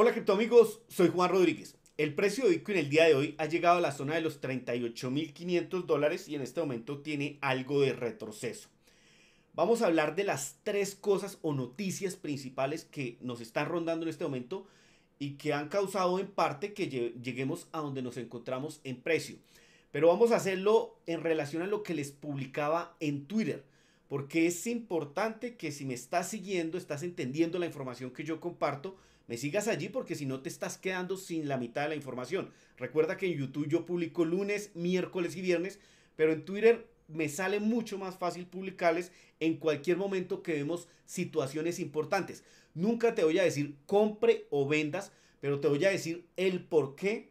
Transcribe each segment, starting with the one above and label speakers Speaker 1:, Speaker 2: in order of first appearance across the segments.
Speaker 1: Hola criptoamigos, soy Juan Rodríguez. El precio de Bitcoin el día de hoy ha llegado a la zona de los 38.500 dólares y en este momento tiene algo de retroceso. Vamos a hablar de las tres cosas o noticias principales que nos están rondando en este momento y que han causado en parte que lleguemos a donde nos encontramos en precio. Pero vamos a hacerlo en relación a lo que les publicaba en Twitter, porque es importante que si me estás siguiendo, estás entendiendo la información que yo comparto, me sigas allí porque si no te estás quedando sin la mitad de la información. Recuerda que en YouTube yo publico lunes, miércoles y viernes, pero en Twitter me sale mucho más fácil publicarles en cualquier momento que vemos situaciones importantes. Nunca te voy a decir compre o vendas, pero te voy a decir el por qué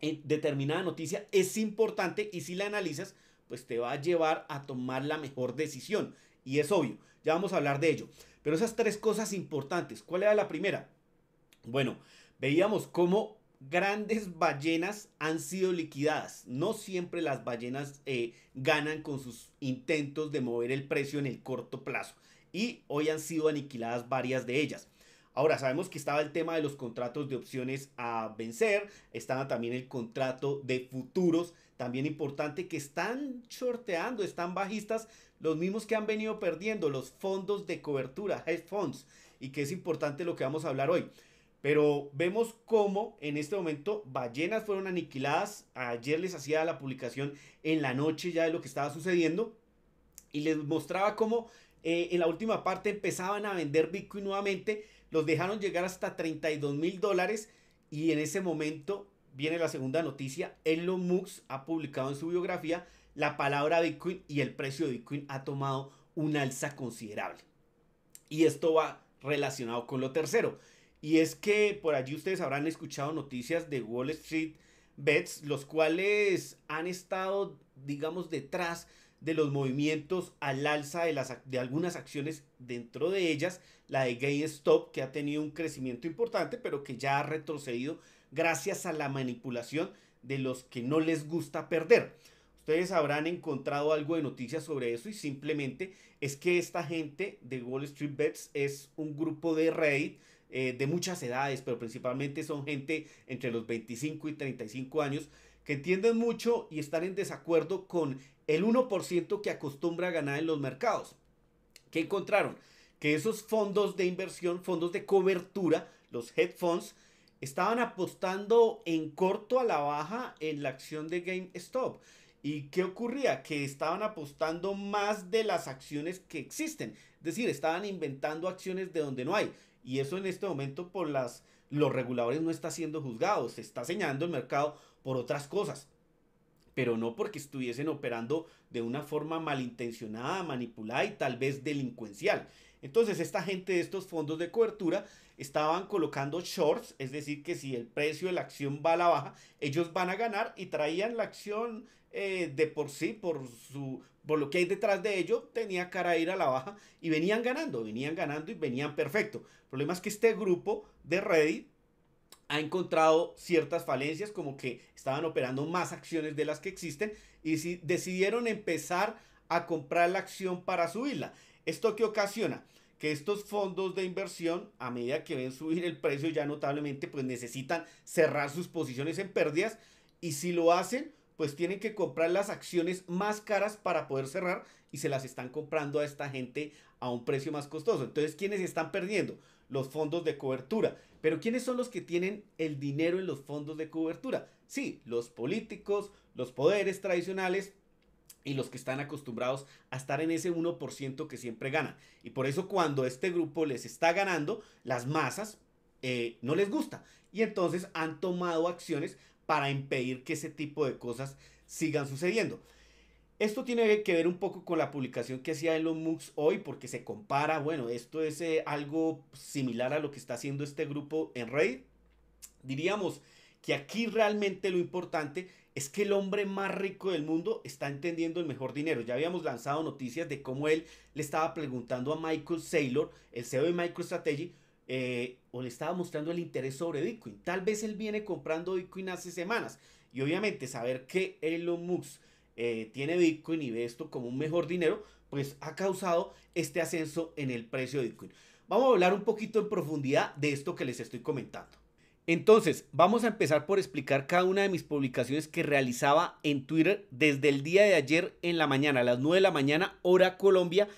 Speaker 1: en determinada noticia es importante y si la analizas, pues te va a llevar a tomar la mejor decisión. Y es obvio, ya vamos a hablar de ello. Pero esas tres cosas importantes, ¿cuál era la primera? Bueno, veíamos cómo grandes ballenas han sido liquidadas. No siempre las ballenas eh, ganan con sus intentos de mover el precio en el corto plazo. Y hoy han sido aniquiladas varias de ellas. Ahora, sabemos que estaba el tema de los contratos de opciones a vencer, estaba también el contrato de futuros, también importante que están shorteando, están bajistas, los mismos que han venido perdiendo, los fondos de cobertura, hedge funds, y que es importante lo que vamos a hablar hoy. Pero vemos cómo en este momento ballenas fueron aniquiladas. Ayer les hacía la publicación en la noche ya de lo que estaba sucediendo. Y les mostraba cómo eh, en la última parte empezaban a vender Bitcoin nuevamente. Los dejaron llegar hasta 32 mil dólares. Y en ese momento viene la segunda noticia. Elon Musk ha publicado en su biografía la palabra Bitcoin y el precio de Bitcoin ha tomado un alza considerable. Y esto va relacionado con lo tercero. Y es que por allí ustedes habrán escuchado noticias de Wall Street Bets, los cuales han estado, digamos, detrás de los movimientos al alza de, las, de algunas acciones, dentro de ellas la de GameStop, que ha tenido un crecimiento importante, pero que ya ha retrocedido gracias a la manipulación de los que no les gusta perder. Ustedes habrán encontrado algo de noticias sobre eso y simplemente es que esta gente de Wall Street Bets es un grupo de Reddit eh, de muchas edades, pero principalmente son gente entre los 25 y 35 años que entienden mucho y están en desacuerdo con el 1% que acostumbra a ganar en los mercados. ¿Qué encontraron? Que esos fondos de inversión, fondos de cobertura, los hedge funds, estaban apostando en corto a la baja en la acción de GameStop. ¿Y qué ocurría? Que estaban apostando más de las acciones que existen. Es decir, estaban inventando acciones de donde no hay. Y eso en este momento por las, los reguladores no está siendo juzgado, se está señalando el mercado por otras cosas, pero no porque estuviesen operando de una forma malintencionada, manipulada y tal vez delincuencial. Entonces esta gente de estos fondos de cobertura estaban colocando shorts, es decir, que si el precio de la acción va a la baja, ellos van a ganar y traían la acción eh, de por sí, por, su, por lo que hay detrás de ello, tenía cara a ir a la baja y venían ganando, venían ganando y venían perfecto. El problema es que este grupo de Reddit ha encontrado ciertas falencias, como que estaban operando más acciones de las que existen y si decidieron empezar a comprar la acción para subirla. ¿Esto qué ocasiona? que estos fondos de inversión, a medida que ven subir el precio ya notablemente, pues necesitan cerrar sus posiciones en pérdidas y si lo hacen, pues tienen que comprar las acciones más caras para poder cerrar y se las están comprando a esta gente a un precio más costoso. Entonces, ¿quiénes están perdiendo? Los fondos de cobertura. Pero ¿quiénes son los que tienen el dinero en los fondos de cobertura? Sí, los políticos, los poderes tradicionales y los que están acostumbrados a estar en ese 1% que siempre ganan. Y por eso cuando este grupo les está ganando, las masas eh, no les gusta. Y entonces han tomado acciones para impedir que ese tipo de cosas sigan sucediendo. Esto tiene que ver un poco con la publicación que hacía Elon Musk hoy, porque se compara, bueno, esto es eh, algo similar a lo que está haciendo este grupo en Reddit. Diríamos que aquí realmente lo importante es que el hombre más rico del mundo está entendiendo el mejor dinero. Ya habíamos lanzado noticias de cómo él le estaba preguntando a Michael Saylor, el CEO de MicroStrategy, eh, o le estaba mostrando el interés sobre Bitcoin. Tal vez él viene comprando Bitcoin hace semanas. Y obviamente saber que Elon Musk eh, tiene Bitcoin y ve esto como un mejor dinero, pues ha causado este ascenso en el precio de Bitcoin. Vamos a hablar un poquito en profundidad de esto que les estoy comentando. Entonces, vamos a empezar por explicar cada una de mis publicaciones que realizaba en Twitter desde el día de ayer en la mañana, a las 9 de la mañana, hora Colombia,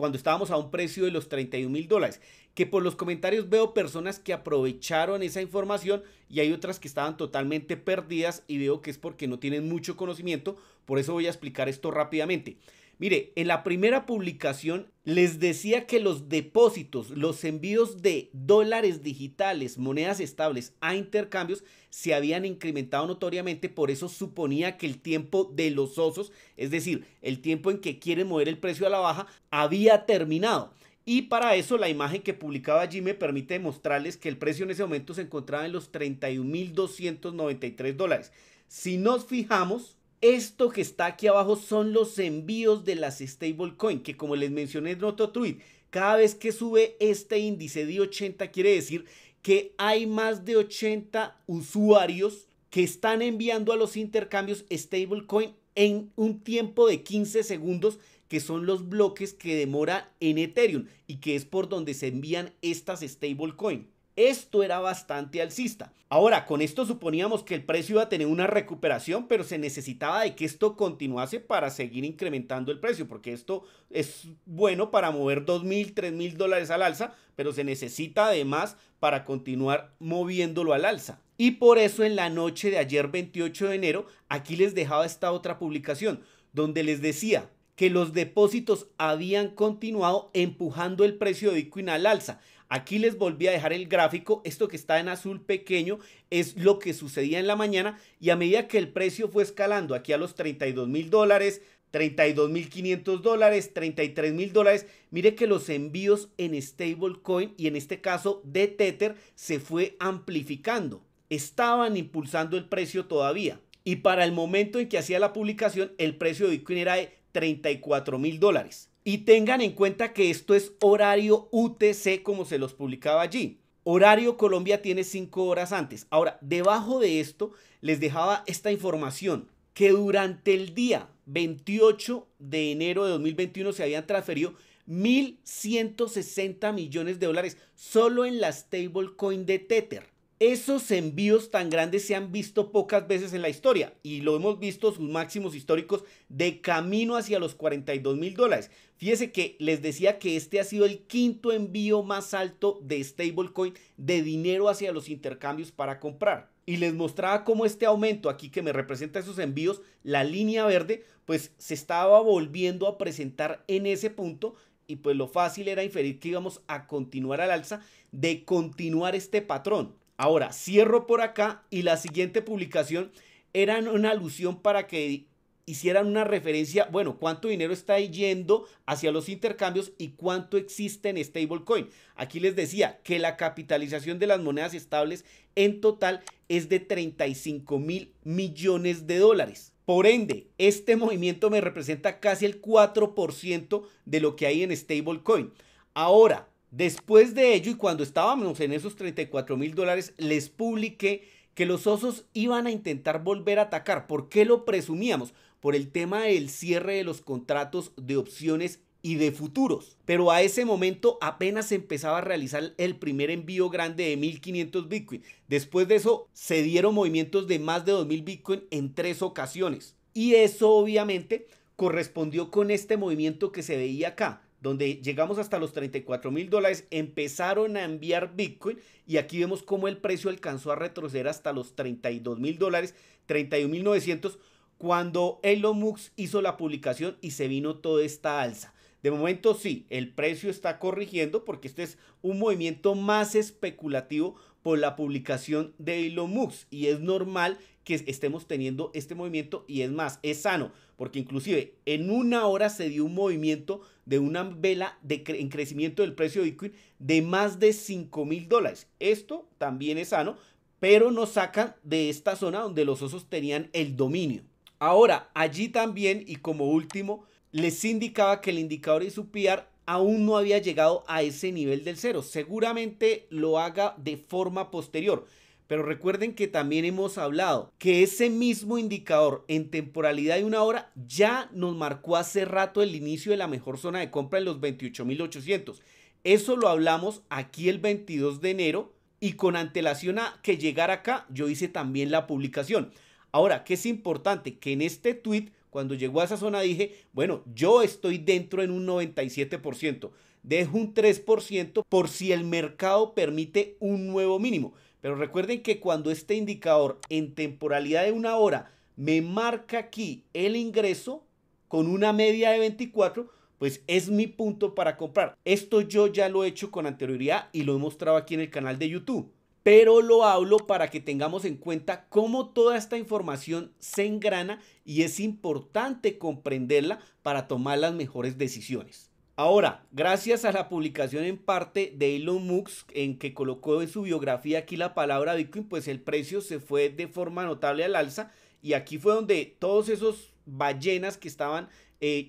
Speaker 1: cuando estábamos a un precio de los 31 mil dólares. Que por los comentarios veo personas que aprovecharon esa información y hay otras que estaban totalmente perdidas y veo que es porque no tienen mucho conocimiento. Por eso voy a explicar esto rápidamente. Mire, en la primera publicación les decía que los depósitos, los envíos de dólares digitales, monedas estables a intercambios se habían incrementado notoriamente, por eso suponía que el tiempo de los osos, es decir, el tiempo en que quieren mover el precio a la baja, había terminado. Y para eso la imagen que publicaba allí me permite mostrarles que el precio en ese momento se encontraba en los 31.293 dólares. Si nos fijamos, esto que está aquí abajo son los envíos de las stablecoin, que como les mencioné en otro tweet, cada vez que sube este índice de 80 quiere decir que hay más de 80 usuarios que están enviando a los intercambios stablecoin en un tiempo de 15 segundos, que son los bloques que demora en Ethereum y que es por donde se envían estas stablecoin. Esto era bastante alcista. Ahora, con esto suponíamos que el precio iba a tener una recuperación, pero se necesitaba de que esto continuase para seguir incrementando el precio, porque esto es bueno para mover 2 mil, 3 mil dólares al alza, pero se necesita además para continuar moviéndolo al alza. Y por eso en la noche de ayer 28 de enero, aquí les dejaba esta otra publicación, donde les decía que los depósitos habían continuado empujando el precio de Bitcoin al alza. Aquí les volví a dejar el gráfico, esto que está en azul pequeño es lo que sucedía en la mañana y a medida que el precio fue escalando aquí a los 32 mil dólares, 32 mil 500 dólares, 33 mil dólares, mire que los envíos en stablecoin y en este caso de Tether se fue amplificando. Estaban impulsando el precio todavía. Y para el momento en que hacía la publicación, el precio de Bitcoin era de 34 mil dólares. Y tengan en cuenta que esto es horario UTC como se los publicaba allí. Horario Colombia tiene 5 horas antes. Ahora, debajo de esto les dejaba esta información que durante el día 28 de enero de 2021 se habían transferido 1.160 millones de dólares solo en la stablecoin de Tether. Esos envíos tan grandes se han visto pocas veces en la historia y lo hemos visto sus máximos históricos de camino hacia los 42 mil dólares. Fíjese que les decía que este ha sido el quinto envío más alto de stablecoin de dinero hacia los intercambios para comprar. Y les mostraba cómo este aumento aquí que me representa esos envíos, la línea verde, pues se estaba volviendo a presentar en ese punto y pues lo fácil era inferir que íbamos a continuar al alza de continuar este patrón. Ahora, cierro por acá y la siguiente publicación era una alusión para que hicieran una referencia, bueno, cuánto dinero está yendo hacia los intercambios y cuánto existe en stablecoin. Aquí les decía que la capitalización de las monedas estables en total es de 35 mil millones de dólares. Por ende, este movimiento me representa casi el 4% de lo que hay en stablecoin. Ahora, Después de ello y cuando estábamos en esos 34 mil dólares, les publiqué que los osos iban a intentar volver a atacar. ¿Por qué lo presumíamos? Por el tema del cierre de los contratos de opciones y de futuros. Pero a ese momento apenas empezaba a realizar el primer envío grande de 1500 Bitcoin. Después de eso se dieron movimientos de más de 2000 Bitcoin en tres ocasiones. Y eso obviamente correspondió con este movimiento que se veía acá donde llegamos hasta los 34 mil dólares, empezaron a enviar Bitcoin y aquí vemos cómo el precio alcanzó a retroceder hasta los 32 mil dólares, 31 mil 900, cuando Elon Musk hizo la publicación y se vino toda esta alza. De momento sí, el precio está corrigiendo porque este es un movimiento más especulativo por la publicación de Elon Musk y es normal que estemos teniendo este movimiento y es más, es sano, porque inclusive en una hora se dio un movimiento de una vela de en crecimiento del precio de Bitcoin de más de 5 mil dólares. Esto también es sano, pero nos sacan de esta zona donde los osos tenían el dominio. Ahora, allí también y como último, les indicaba que el indicador de su PR aún no había llegado a ese nivel del cero. Seguramente lo haga de forma posterior. Pero recuerden que también hemos hablado que ese mismo indicador en temporalidad de una hora ya nos marcó hace rato el inicio de la mejor zona de compra en los 28.800. Eso lo hablamos aquí el 22 de enero y con antelación a que llegara acá, yo hice también la publicación. Ahora, ¿qué es importante? Que en este tweet, cuando llegó a esa zona, dije, bueno, yo estoy dentro en un 97%. Dejo un 3% por si el mercado permite un nuevo mínimo. Pero recuerden que cuando este indicador en temporalidad de una hora me marca aquí el ingreso con una media de 24, pues es mi punto para comprar. Esto yo ya lo he hecho con anterioridad y lo he mostrado aquí en el canal de YouTube. Pero lo hablo para que tengamos en cuenta cómo toda esta información se engrana y es importante comprenderla para tomar las mejores decisiones. Ahora, gracias a la publicación en parte de Elon Musk en que colocó en su biografía aquí la palabra Bitcoin, pues el precio se fue de forma notable al alza y aquí fue donde todos esos ballenas que estaban eh,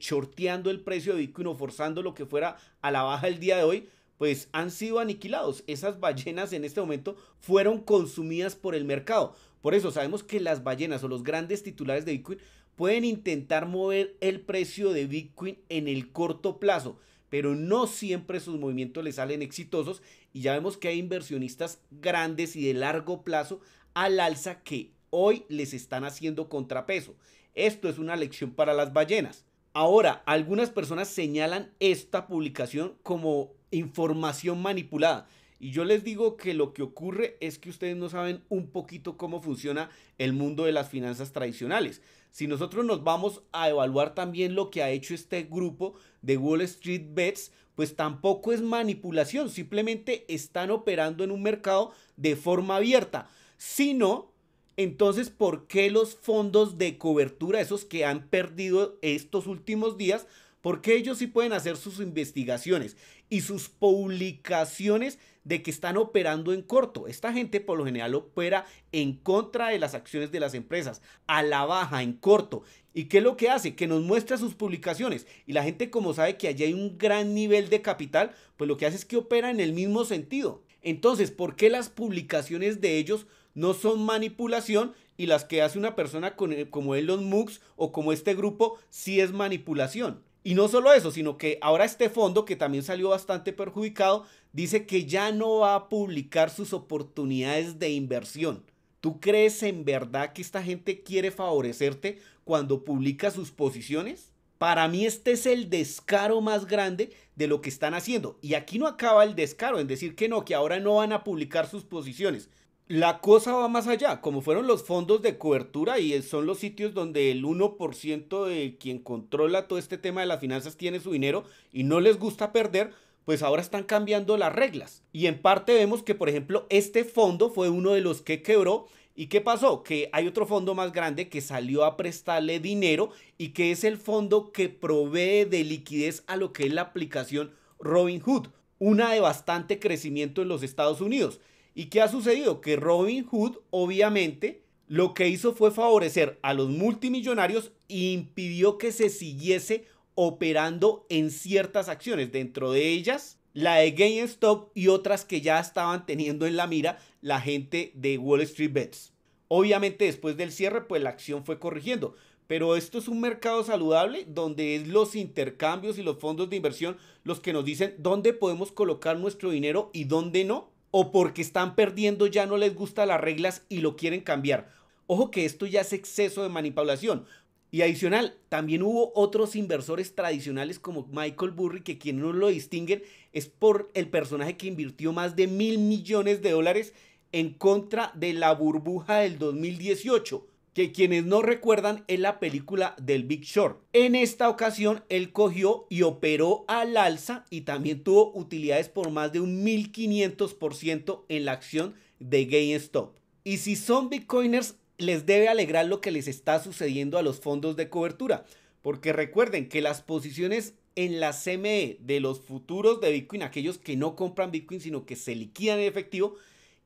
Speaker 1: el precio de Bitcoin o forzando lo que fuera a la baja el día de hoy, pues han sido aniquilados. Esas ballenas en este momento fueron consumidas por el mercado. Por eso sabemos que las ballenas o los grandes titulares de Bitcoin pueden intentar mover el precio de Bitcoin en el corto plazo, pero no siempre sus movimientos les salen exitosos y ya vemos que hay inversionistas grandes y de largo plazo al alza que hoy les están haciendo contrapeso. Esto es una lección para las ballenas. Ahora, algunas personas señalan esta publicación como información manipulada. Y yo les digo que lo que ocurre es que ustedes no saben un poquito cómo funciona el mundo de las finanzas tradicionales. Si nosotros nos vamos a evaluar también lo que ha hecho este grupo de Wall Street Bets, pues tampoco es manipulación, simplemente están operando en un mercado de forma abierta, sino entonces, ¿por qué los fondos de cobertura, esos que han perdido estos últimos días, por qué ellos sí pueden hacer sus investigaciones y sus publicaciones de que están operando en corto? Esta gente por lo general opera en contra de las acciones de las empresas, a la baja, en corto. ¿Y qué es lo que hace? Que nos muestra sus publicaciones. Y la gente como sabe que allí hay un gran nivel de capital, pues lo que hace es que opera en el mismo sentido. Entonces, ¿por qué las publicaciones de ellos no son manipulación y las que hace una persona como Elon Musk o como este grupo sí es manipulación. Y no solo eso, sino que ahora este fondo, que también salió bastante perjudicado, dice que ya no va a publicar sus oportunidades de inversión. ¿Tú crees en verdad que esta gente quiere favorecerte cuando publica sus posiciones? Para mí este es el descaro más grande de lo que están haciendo. Y aquí no acaba el descaro en decir que no, que ahora no van a publicar sus posiciones, la cosa va más allá, como fueron los fondos de cobertura y son los sitios donde el 1% de quien controla todo este tema de las finanzas tiene su dinero y no les gusta perder, pues ahora están cambiando las reglas. Y en parte vemos que, por ejemplo, este fondo fue uno de los que quebró. ¿Y qué pasó? Que hay otro fondo más grande que salió a prestarle dinero y que es el fondo que provee de liquidez a lo que es la aplicación Robinhood, una de bastante crecimiento en los Estados Unidos. ¿Y qué ha sucedido? Que Robin Hood obviamente lo que hizo fue favorecer a los multimillonarios e impidió que se siguiese operando en ciertas acciones, dentro de ellas la de GameStop y otras que ya estaban teniendo en la mira la gente de Wall Street Bets. Obviamente después del cierre pues la acción fue corrigiendo, pero esto es un mercado saludable donde es los intercambios y los fondos de inversión los que nos dicen dónde podemos colocar nuestro dinero y dónde no o porque están perdiendo ya no les gustan las reglas y lo quieren cambiar. Ojo que esto ya es exceso de manipulación. Y adicional, también hubo otros inversores tradicionales como Michael Burry, que quien no lo distinguen es por el personaje que invirtió más de mil millones de dólares en contra de la burbuja del 2018 que quienes no recuerdan es la película del Big Short. En esta ocasión él cogió y operó al alza y también tuvo utilidades por más de un 1500% en la acción de GameStop. Y si son bitcoiners, les debe alegrar lo que les está sucediendo a los fondos de cobertura, porque recuerden que las posiciones en la CME de los futuros de Bitcoin, aquellos que no compran Bitcoin sino que se liquidan en efectivo,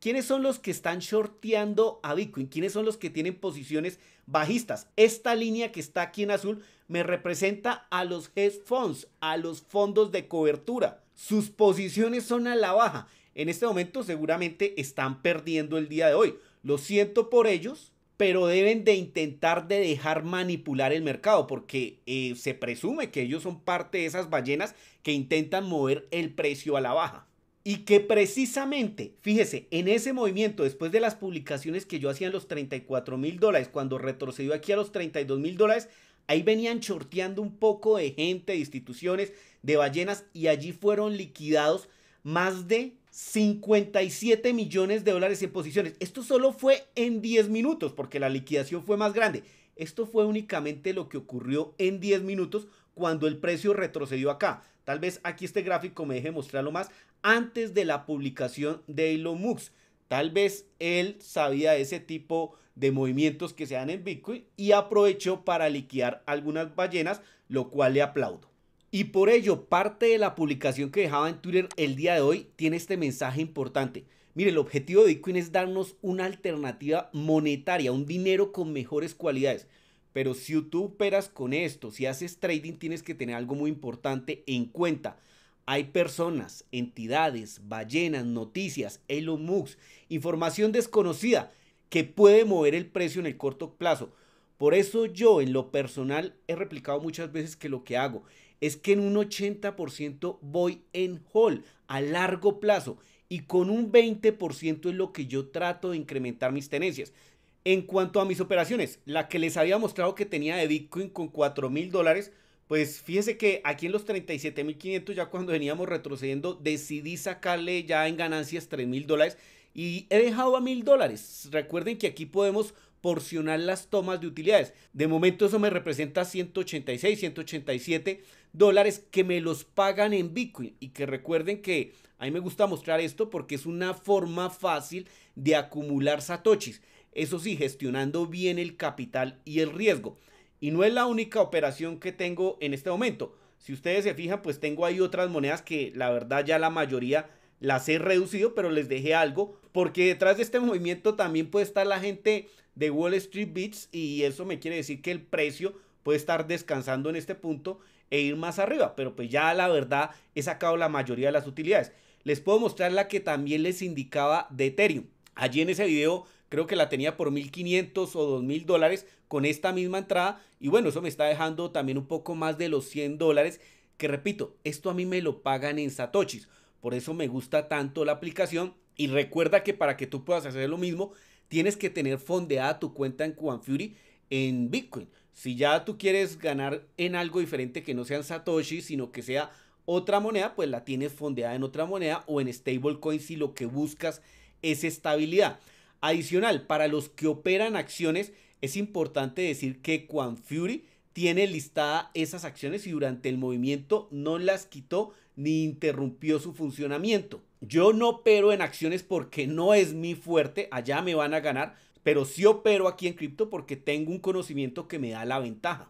Speaker 1: ¿Quiénes son los que están shorteando a Bitcoin? ¿Quiénes son los que tienen posiciones bajistas? Esta línea que está aquí en azul me representa a los hedge funds, a los fondos de cobertura. Sus posiciones son a la baja. En este momento seguramente están perdiendo el día de hoy. Lo siento por ellos, pero deben de intentar de dejar manipular el mercado porque eh, se presume que ellos son parte de esas ballenas que intentan mover el precio a la baja. Y que precisamente, fíjese, en ese movimiento, después de las publicaciones que yo hacía en los 34 mil dólares, cuando retrocedió aquí a los 32 mil dólares, ahí venían chorteando un poco de gente, de instituciones, de ballenas, y allí fueron liquidados más de 57 millones de dólares en posiciones. Esto solo fue en 10 minutos, porque la liquidación fue más grande. Esto fue únicamente lo que ocurrió en 10 minutos cuando el precio retrocedió acá. Tal vez aquí este gráfico me deje mostrarlo más antes de la publicación de Elon Musk. Tal vez él sabía ese tipo de movimientos que se dan en Bitcoin y aprovechó para liquidar algunas ballenas, lo cual le aplaudo. Y por ello, parte de la publicación que dejaba en Twitter el día de hoy tiene este mensaje importante. Mire, el objetivo de Bitcoin es darnos una alternativa monetaria, un dinero con mejores cualidades. Pero si tú operas con esto, si haces trading, tienes que tener algo muy importante en cuenta. Hay personas, entidades, ballenas, noticias, Elon Musk, información desconocida que puede mover el precio en el corto plazo. Por eso yo en lo personal he replicado muchas veces que lo que hago es que en un 80% voy en hold a largo plazo y con un 20% es lo que yo trato de incrementar mis tenencias. En cuanto a mis operaciones, la que les había mostrado que tenía de Bitcoin con 4 mil dólares, pues fíjese que aquí en los 37 mil 500 ya cuando veníamos retrocediendo decidí sacarle ya en ganancias 3 mil dólares y he dejado a mil dólares. Recuerden que aquí podemos porcionar las tomas de utilidades. De momento eso me representa 186, 187 dólares que me los pagan en Bitcoin y que recuerden que a mí me gusta mostrar esto porque es una forma fácil de acumular satoshis. Eso sí, gestionando bien el capital y el riesgo. Y no es la única operación que tengo en este momento. Si ustedes se fijan, pues tengo ahí otras monedas que la verdad ya la mayoría las he reducido, pero les dejé algo. Porque detrás de este movimiento también puede estar la gente de Wall Street Beats y eso me quiere decir que el precio puede estar descansando en este punto e ir más arriba. Pero pues ya la verdad he sacado la mayoría de las utilidades. Les puedo mostrar la que también les indicaba de Ethereum. Allí en ese video creo que la tenía por 1500 o 2000 dólares con esta misma entrada y bueno, eso me está dejando también un poco más de los 100 dólares que repito, esto a mí me lo pagan en satoshis, por eso me gusta tanto la aplicación y recuerda que para que tú puedas hacer lo mismo tienes que tener fondeada tu cuenta en Fury en Bitcoin. Si ya tú quieres ganar en algo diferente que no sean satoshis, sino que sea otra moneda, pues la tienes fondeada en otra moneda o en stablecoin si lo que buscas es estabilidad. Adicional, para los que operan acciones, es importante decir que Fury tiene listada esas acciones y durante el movimiento no las quitó ni interrumpió su funcionamiento. Yo no opero en acciones porque no es mi fuerte, allá me van a ganar, pero sí opero aquí en cripto porque tengo un conocimiento que me da la ventaja.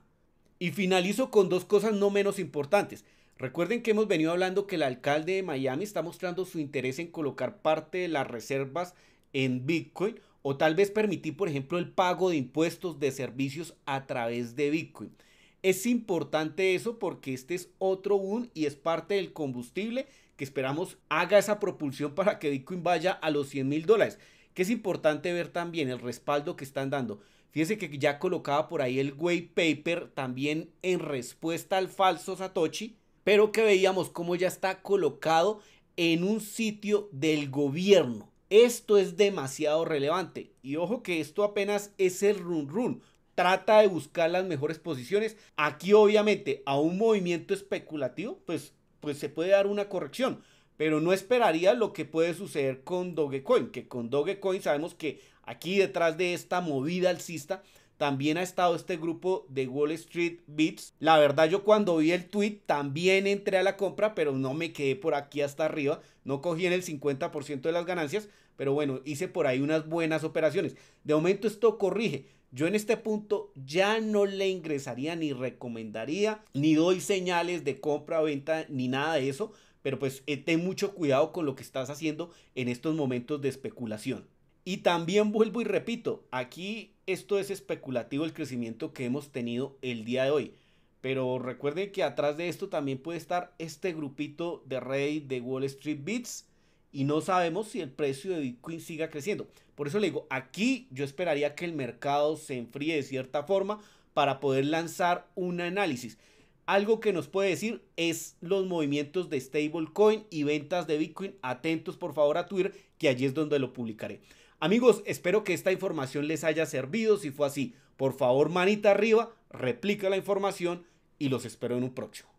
Speaker 1: Y finalizo con dos cosas no menos importantes. Recuerden que hemos venido hablando que el alcalde de Miami está mostrando su interés en colocar parte de las reservas en Bitcoin o tal vez permitir, por ejemplo, el pago de impuestos de servicios a través de Bitcoin. Es importante eso porque este es otro boom y es parte del combustible que esperamos haga esa propulsión para que Bitcoin vaya a los 100 mil dólares. Que es importante ver también el respaldo que están dando. Fíjense que ya colocaba por ahí el white paper también en respuesta al falso Satoshi, pero que veíamos cómo ya está colocado en un sitio del gobierno. Esto es demasiado relevante. Y ojo que esto apenas es el run run. Trata de buscar las mejores posiciones. Aquí obviamente a un movimiento especulativo, pues, pues se puede dar una corrección. Pero no esperaría lo que puede suceder con Dogecoin. Que con Dogecoin sabemos que aquí detrás de esta movida alcista también ha estado este grupo de Wall Street Beats. La verdad yo cuando vi el tweet también entré a la compra, pero no me quedé por aquí hasta arriba. No cogí en el 50% de las ganancias, pero bueno, hice por ahí unas buenas operaciones. De momento esto corrige. Yo en este punto ya no le ingresaría ni recomendaría, ni doy señales de compra venta, ni nada de eso. Pero pues eh, ten mucho cuidado con lo que estás haciendo en estos momentos de especulación. Y también vuelvo y repito, aquí esto es especulativo el crecimiento que hemos tenido el día de hoy. Pero recuerden que atrás de esto también puede estar este grupito de rey de Wall Street Bits y no sabemos si el precio de Bitcoin siga creciendo. Por eso le digo, aquí yo esperaría que el mercado se enfríe de cierta forma para poder lanzar un análisis. algo que nos puede decir es los movimientos de stablecoin y ventas de Bitcoin. Atentos por favor a Twitter, que allí es donde lo publicaré. Amigos, espero que esta información les haya servido. Si fue así, por favor, manita arriba, replica la información y los espero en un próximo.